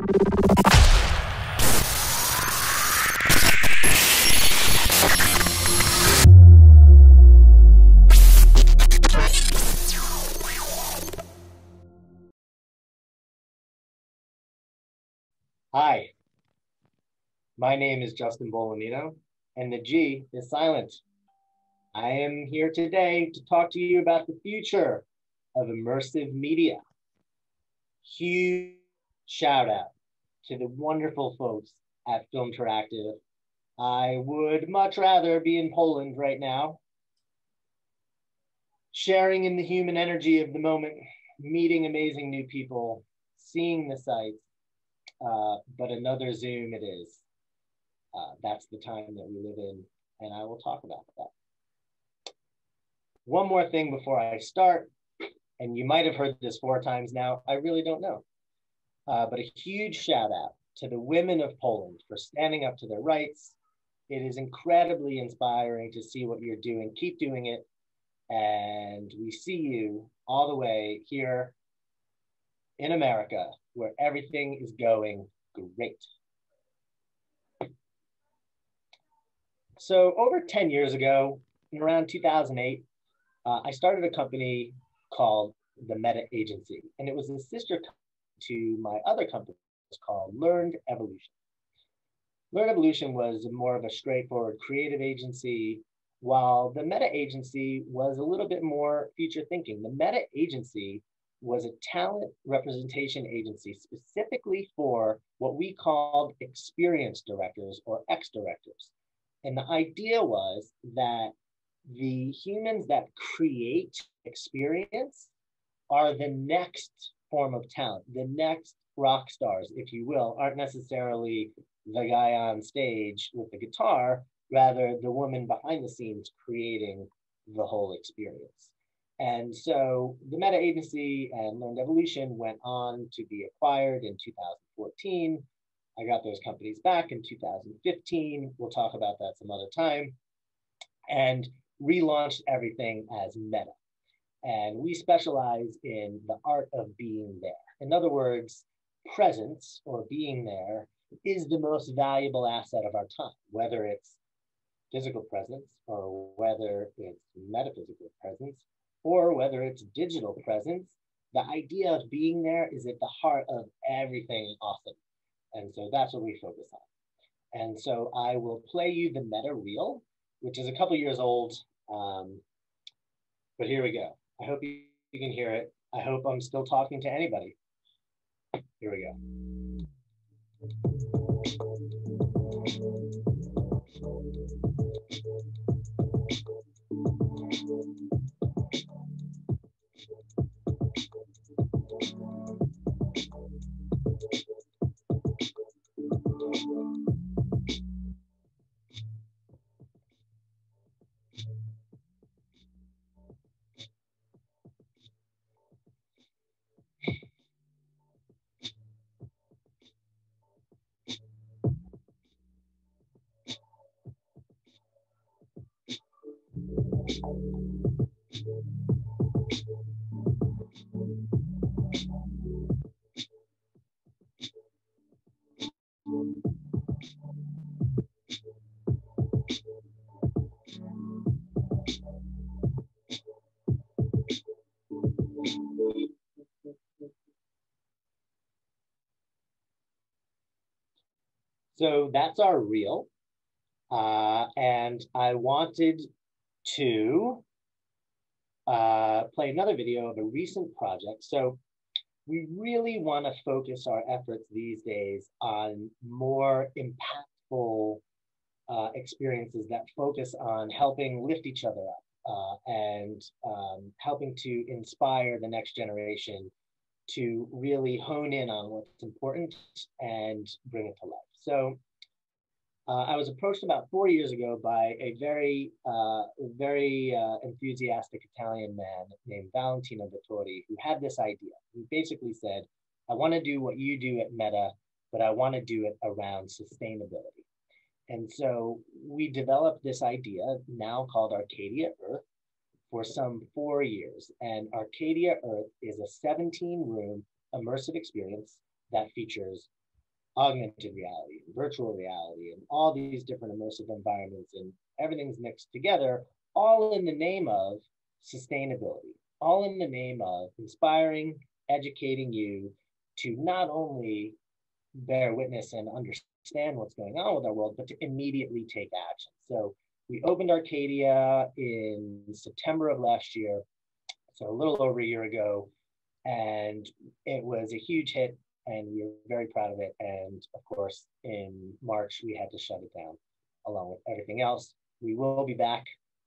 Hi, my name is Justin Bolognino, and the G is silent. I am here today to talk to you about the future of immersive media. Huge shout out to the wonderful folks at Filmteractive. I would much rather be in Poland right now, sharing in the human energy of the moment, meeting amazing new people, seeing the sights, uh, but another Zoom it is. Uh, that's the time that we live in, and I will talk about that. One more thing before I start, and you might have heard this four times now, I really don't know. Uh, but a huge shout out to the women of Poland for standing up to their rights. It is incredibly inspiring to see what you're doing. Keep doing it. And we see you all the way here in America where everything is going great. So over 10 years ago, in around 2008, uh, I started a company called the Meta Agency, and it was a sister to my other company called Learned Evolution. Learned Evolution was more of a straightforward creative agency, while the Meta Agency was a little bit more future thinking. The Meta Agency was a talent representation agency specifically for what we called experience directors or X directors. And the idea was that the humans that create experience are the next form of talent, the next rock stars, if you will, aren't necessarily the guy on stage with the guitar, rather the woman behind the scenes creating the whole experience. And so the Meta Agency and Learned Evolution went on to be acquired in 2014. I got those companies back in 2015. We'll talk about that some other time. And relaunched everything as Meta. And we specialize in the art of being there. In other words, presence or being there is the most valuable asset of our time, whether it's physical presence or whether it's metaphysical presence or whether it's digital presence, the idea of being there is at the heart of everything awesome. And so that's what we focus on. And so I will play you the meta reel, which is a couple years old. Um, but here we go. I hope you, you can hear it. I hope I'm still talking to anybody. Here we go. So that's our reel. Uh, and I wanted to uh, play another video of a recent project. So we really want to focus our efforts these days on more impactful uh, experiences that focus on helping lift each other up uh, and um, helping to inspire the next generation to really hone in on what's important and bring it to life. So uh, I was approached about four years ago by a very, uh, very uh, enthusiastic Italian man named Valentino Vettori, who had this idea. He basically said, I want to do what you do at Meta, but I want to do it around sustainability. And so we developed this idea now called Arcadia Earth for some four years. And Arcadia Earth is a 17 room immersive experience that features augmented reality, and virtual reality, and all these different immersive environments, and everything's mixed together, all in the name of sustainability, all in the name of inspiring, educating you to not only bear witness and understand what's going on with our world, but to immediately take action. So we opened Arcadia in September of last year, so a little over a year ago, and it was a huge hit and we were very proud of it. And of course, in March, we had to shut it down along with everything else. We will be back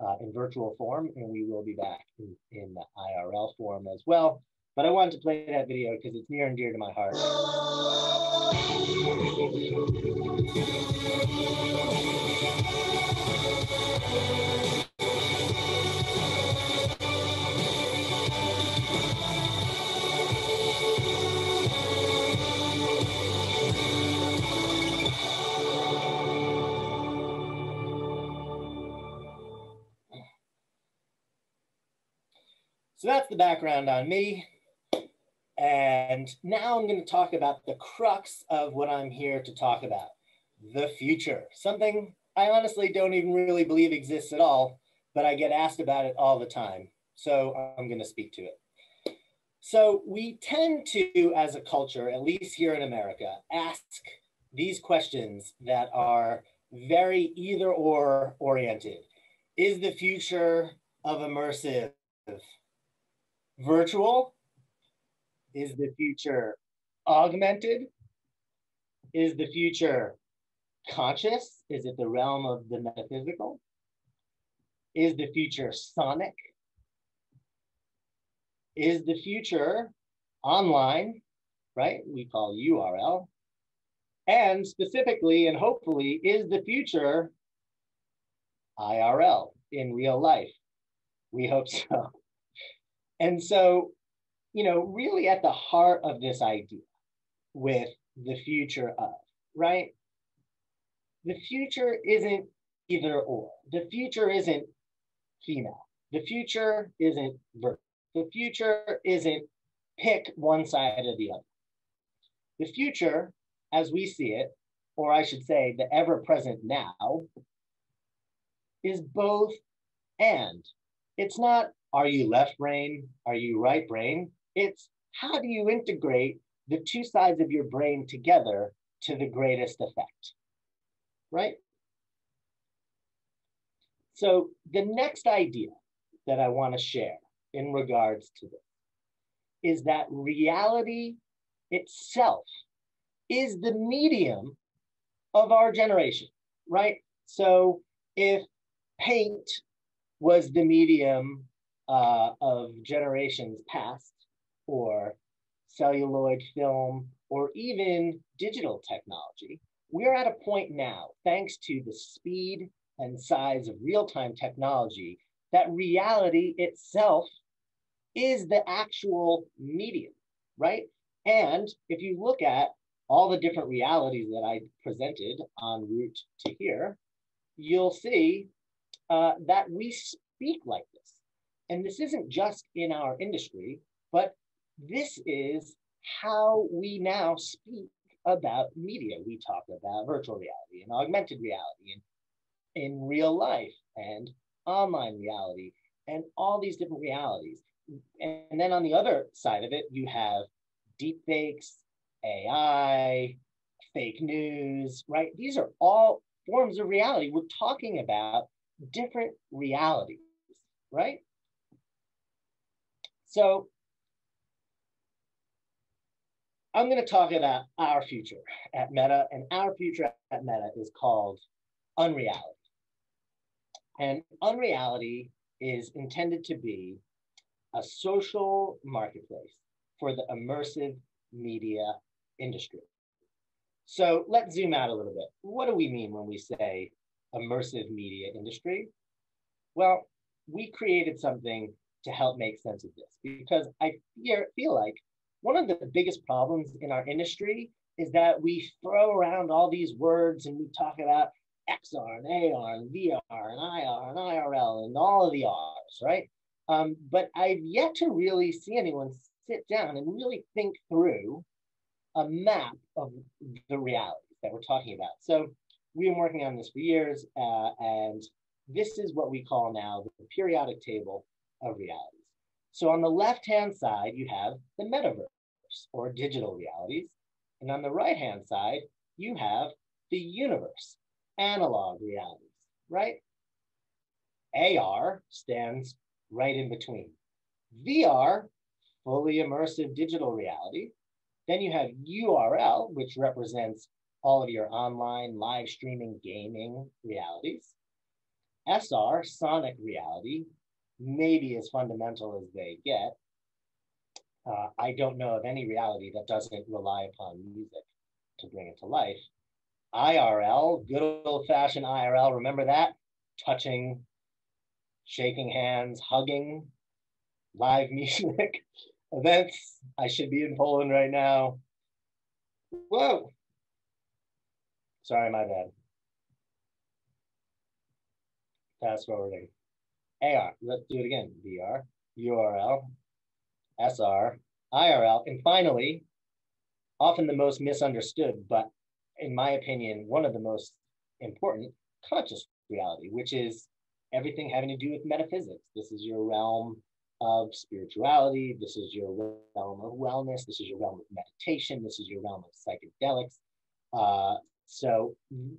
uh, in virtual form and we will be back in, in the IRL form as well. But I wanted to play that video because it's near and dear to my heart. the background on me. And now I'm going to talk about the crux of what I'm here to talk about the future. Something I honestly don't even really believe exists at all, but I get asked about it all the time. So I'm going to speak to it. So we tend to, as a culture, at least here in America, ask these questions that are very either or oriented. Is the future of immersive virtual? Is the future augmented? Is the future conscious? Is it the realm of the metaphysical? Is the future sonic? Is the future online, right? We call URL. And specifically and hopefully, is the future IRL in real life? We hope so. And so, you know, really at the heart of this idea with the future of, right? The future isn't either or. The future isn't female. The future isn't virtual. The future isn't pick one side or the other. The future, as we see it, or I should say, the ever present now, is both and. It's not are you left brain? Are you right brain? It's how do you integrate the two sides of your brain together to the greatest effect, right? So the next idea that I want to share in regards to this is that reality itself is the medium of our generation, right? So if paint was the medium uh, of generations past, or celluloid film, or even digital technology, we're at a point now, thanks to the speed and size of real time technology, that reality itself is the actual medium, right? And if you look at all the different realities that I presented en route to here, you'll see uh, that we speak like this. And this isn't just in our industry, but this is how we now speak about media. We talk about virtual reality and augmented reality and in real life and online reality and all these different realities. And then on the other side of it, you have deep fakes, AI, fake news, right? These are all forms of reality. We're talking about different realities, right? So I'm going to talk about our future at Meta, and our future at Meta is called Unreality. And Unreality is intended to be a social marketplace for the immersive media industry. So let's zoom out a little bit. What do we mean when we say immersive media industry? Well, we created something to help make sense of this because I fear, feel like one of the biggest problems in our industry is that we throw around all these words and we talk about XR and AR and VR and IR and IRL and all of the R's, right? Um, but I've yet to really see anyone sit down and really think through a map of the realities that we're talking about. So we've been working on this for years, uh, and this is what we call now the periodic table of realities. So on the left-hand side, you have the metaverse or digital realities. And on the right-hand side, you have the universe, analog realities, right? AR stands right in between. VR, fully immersive digital reality. Then you have URL, which represents all of your online live streaming gaming realities. SR, sonic reality, maybe as fundamental as they get. Uh, I don't know of any reality that doesn't rely upon music to bring it to life. IRL, good old fashioned IRL, remember that? Touching, shaking hands, hugging, live music, events. I should be in Poland right now. Whoa. Sorry, my bad. Fast forwarding. AR, let's do it again. VR, URL, SR, IRL, and finally, often the most misunderstood, but in my opinion, one of the most important, conscious reality, which is everything having to do with metaphysics. This is your realm of spirituality. This is your realm of wellness. This is your realm of meditation. This is your realm of psychedelics. Uh, so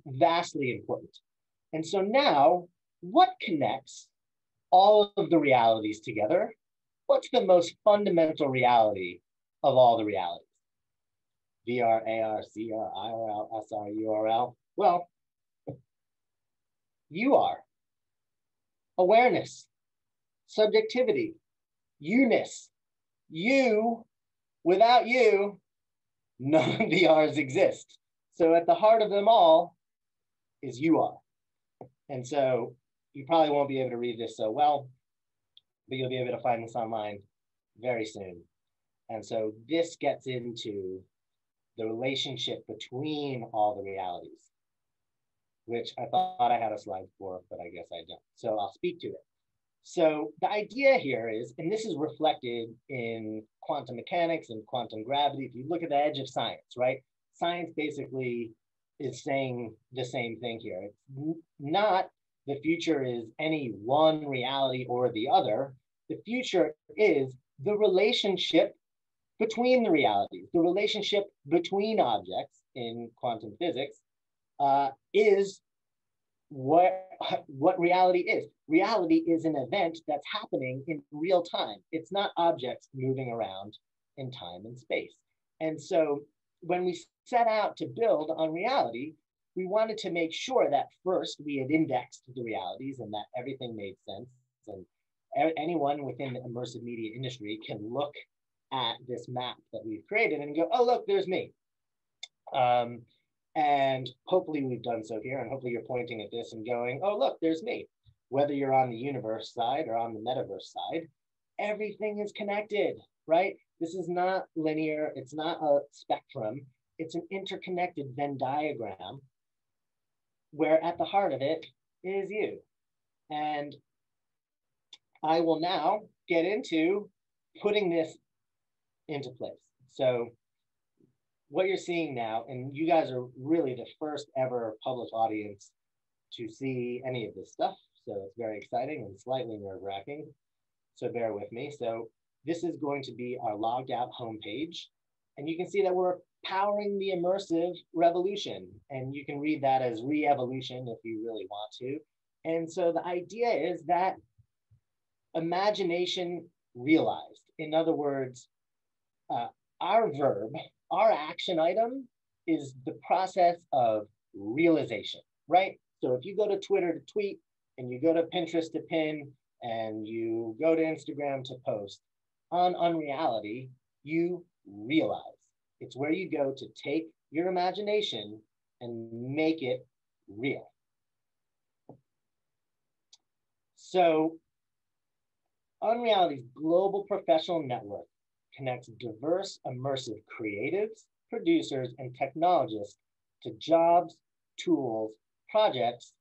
vastly important. And so now, what connects all of the realities together? What's the most fundamental reality of all the realities? VR, AR, CR, IRL, SR, URL? Well, you are awareness, subjectivity, you-ness. You, without you, none of the R's exist. So at the heart of them all is you are. And so you probably won't be able to read this so well, but you'll be able to find this online very soon. And so this gets into the relationship between all the realities, which I thought I had a slide for, but I guess I don't. So I'll speak to it. So the idea here is, and this is reflected in quantum mechanics and quantum gravity. If you look at the edge of science, right? Science basically is saying the same thing here. It's not the future is any one reality or the other. The future is the relationship between the realities, the relationship between objects in quantum physics uh, is what, what reality is. Reality is an event that's happening in real time. It's not objects moving around in time and space. And so when we set out to build Unreality, we wanted to make sure that first we had indexed the realities and that everything made sense. And anyone within the immersive media industry can look at this map that we've created and go, oh, look, there's me. Um, and hopefully we've done so here. And hopefully you're pointing at this and going, oh, look, there's me. Whether you're on the universe side or on the metaverse side, everything is connected, right? This is not linear. It's not a spectrum. It's an interconnected Venn diagram where at the heart of it is you. And I will now get into putting this into place. So what you're seeing now, and you guys are really the first ever public audience to see any of this stuff. So it's very exciting and slightly nerve wracking. So bear with me. So this is going to be our logged out homepage. And you can see that we're powering the immersive revolution. And you can read that as re-evolution if you really want to. And so the idea is that imagination realized. In other words, uh, our verb, our action item is the process of realization, right? So if you go to Twitter to tweet and you go to Pinterest to pin and you go to Instagram to post, on unreality, you realize. It's where you go to take your imagination and make it real. So, Unreality's global professional network connects diverse, immersive creatives, producers, and technologists to jobs, tools, projects,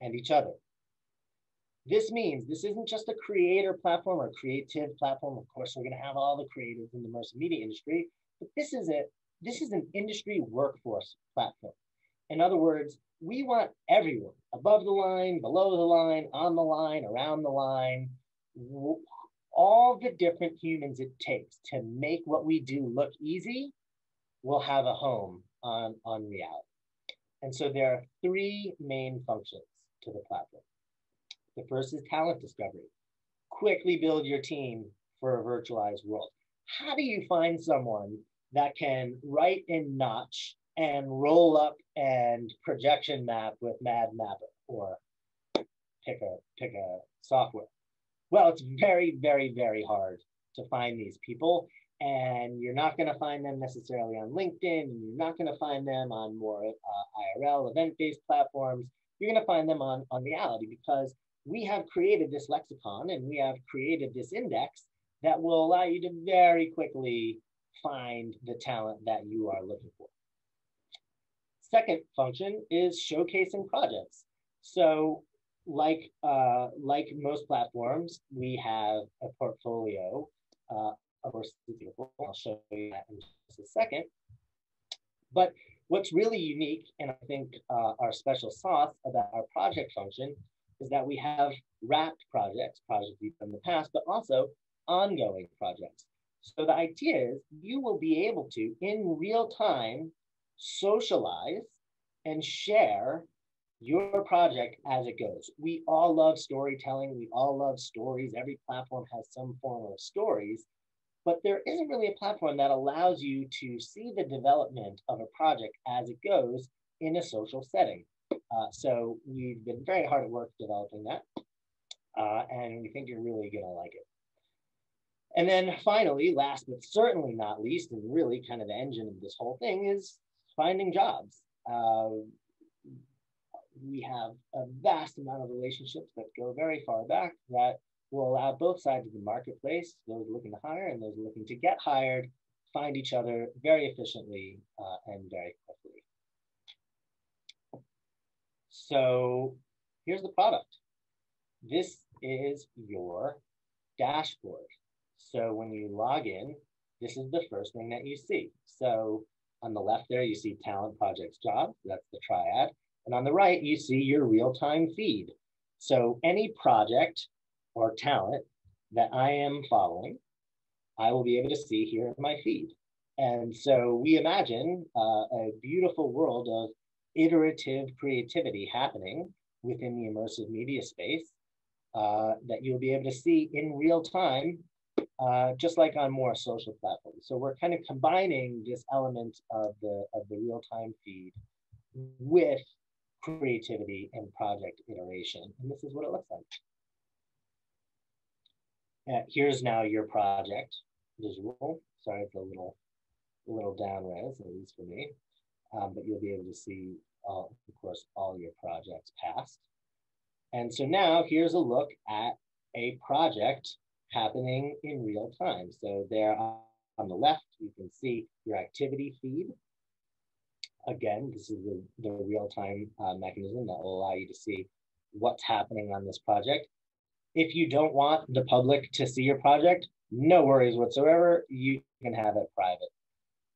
and each other. This means this isn't just a creator platform or creative platform. Of course, we're going to have all the creatives in the immersive media industry, but this is a this is an industry workforce platform. In other words, we want everyone above the line, below the line, on the line, around the line, all the different humans it takes to make what we do look easy will have a home on, on reality. And so there are three main functions to the platform. The first is talent discovery. Quickly build your team for a virtualized world. How do you find someone that can write in Notch and roll up and projection map with MadMapper or pick a pick a software? Well, it's very, very, very hard to find these people. And you're not going to find them necessarily on LinkedIn. And you're not going to find them on more uh, IRL event based platforms. You're going to find them on, on reality because we have created this lexicon and we have created this index that will allow you to very quickly find the talent that you are looking for. Second function is showcasing projects. So like uh, like most platforms, we have a portfolio. Uh, of course, I'll show you that in just a second. But what's really unique, and I think uh, our special sauce about our project function is that we have wrapped projects, projects we've done in the past, but also ongoing projects. So the idea is you will be able to, in real time, socialize and share your project as it goes. We all love storytelling. We all love stories. Every platform has some form of stories, but there isn't really a platform that allows you to see the development of a project as it goes in a social setting. Uh, so we've been very hard at work developing that, uh, and we think you're really gonna like it. And then finally, last but certainly not least, and really kind of the engine of this whole thing is finding jobs. Uh, we have a vast amount of relationships that go very far back that will allow both sides of the marketplace, those looking to hire and those looking to get hired, find each other very efficiently uh, and very quickly. So here's the product. This is your dashboard. So when you log in, this is the first thing that you see. So on the left there, you see talent projects jobs. That's the triad. And on the right, you see your real-time feed. So any project or talent that I am following, I will be able to see here in my feed. And so we imagine uh, a beautiful world of iterative creativity happening within the immersive media space uh, that you'll be able to see in real time, uh, just like on more social platforms. So we're kind of combining this element of the, of the real time feed with creativity and project iteration. And this is what it looks like. Uh, here's now your project visual. Sorry for a little, little down res, at least for me. Um, but you'll be able to see, all, of course, all your projects past. And so now here's a look at a project happening in real time. So there on the left, you can see your activity feed again, this is the, the real-time uh, mechanism that will allow you to see what's happening on this project. If you don't want the public to see your project, no worries whatsoever. You can have it private.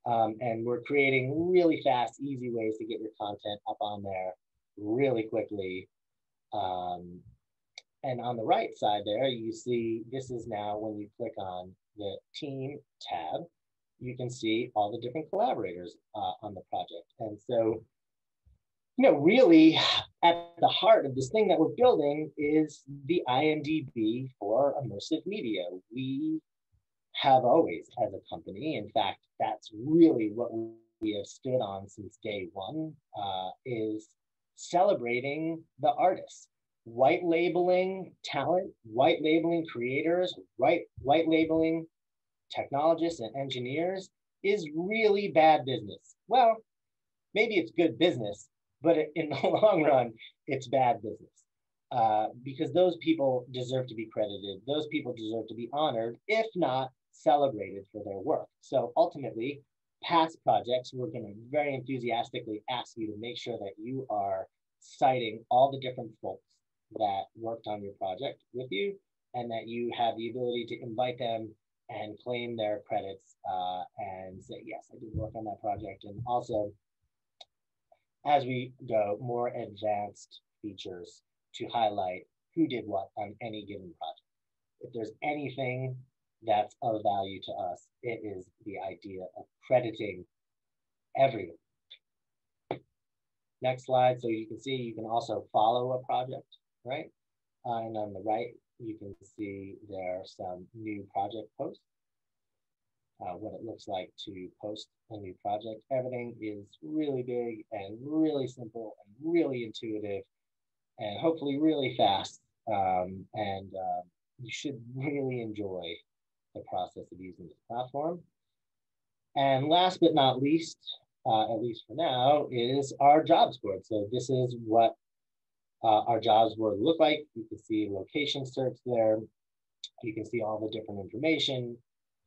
Um, and we're creating really fast, easy ways to get your content up on there really quickly. Um, and on the right side there, you see this is now when you click on the team tab, you can see all the different collaborators uh, on the project. And so, you know, really at the heart of this thing that we're building is the IMDb for immersive media. We have always, as a company, in fact, that's really what we have stood on since day one, uh, is celebrating the artists, white labeling talent, white labeling creators, white, white labeling technologists and engineers is really bad business. Well, maybe it's good business, but in the long run, it's bad business. Uh, because those people deserve to be credited. Those people deserve to be honored, if not celebrated for their work. So ultimately, past projects, we're going to very enthusiastically ask you to make sure that you are citing all the different folks that worked on your project with you and that you have the ability to invite them and claim their credits uh, and say, yes, I did work on that project. And also, as we go, more advanced features to highlight who did what on any given project. If there's anything that's of value to us, it is the idea of crediting everyone. Next slide. So you can see you can also follow a project, right? Uh, and on the right, you can see there are some new project posts. Uh, what it looks like to post a new project. Everything is really big and really simple and really intuitive and hopefully really fast. Um, and uh, you should really enjoy the process of using this platform. And last but not least, uh, at least for now, is our jobs board. So this is what uh, our jobs board look like. You can see location search there. You can see all the different information,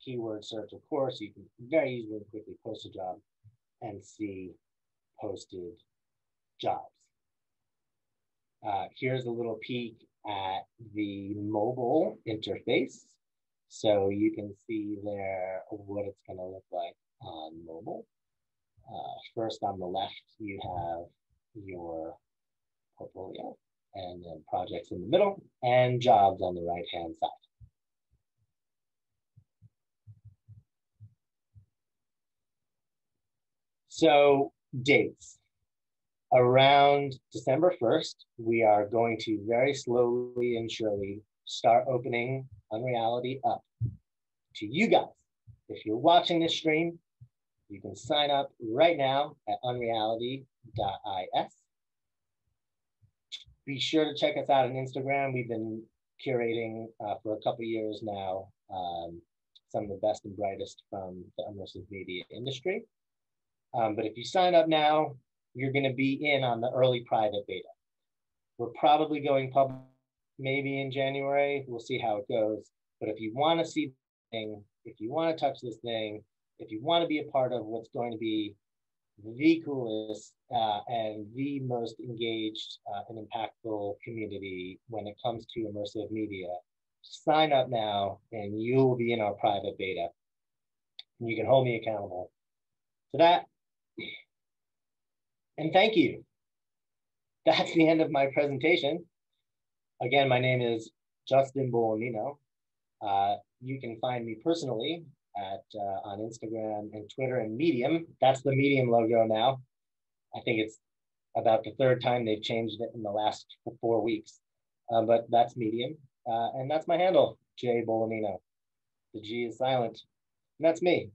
keyword search, of course. You can very easily and quickly post a job and see posted jobs. Uh, here's a little peek at the mobile interface. So you can see there what it's going to look like on mobile. Uh, first on the left, you have your portfolio and then projects in the middle and jobs on the right hand side. So dates. Around December 1st, we are going to very slowly and surely start opening Unreality up to you guys. If you're watching this stream, you can sign up right now at unreality.is. Be sure to check us out on Instagram. We've been curating uh, for a couple years now um, some of the best and brightest from the immersive media industry. Um, but if you sign up now, you're going to be in on the early private beta. We're probably going public maybe in January. We'll see how it goes. But if you want to see thing, if you want to touch this thing, if you want to be a part of what's going to be the coolest uh, and the most engaged uh, and impactful community when it comes to immersive media, sign up now and you will be in our private beta. And you can hold me accountable to that. And thank you. That's the end of my presentation. Again, my name is Justin Bolognino. Uh, you can find me personally at uh, on Instagram and Twitter and Medium. That's the Medium logo now. I think it's about the third time they've changed it in the last four weeks. Uh, but that's Medium, uh, and that's my handle, J Bolognino. The G is silent, and that's me.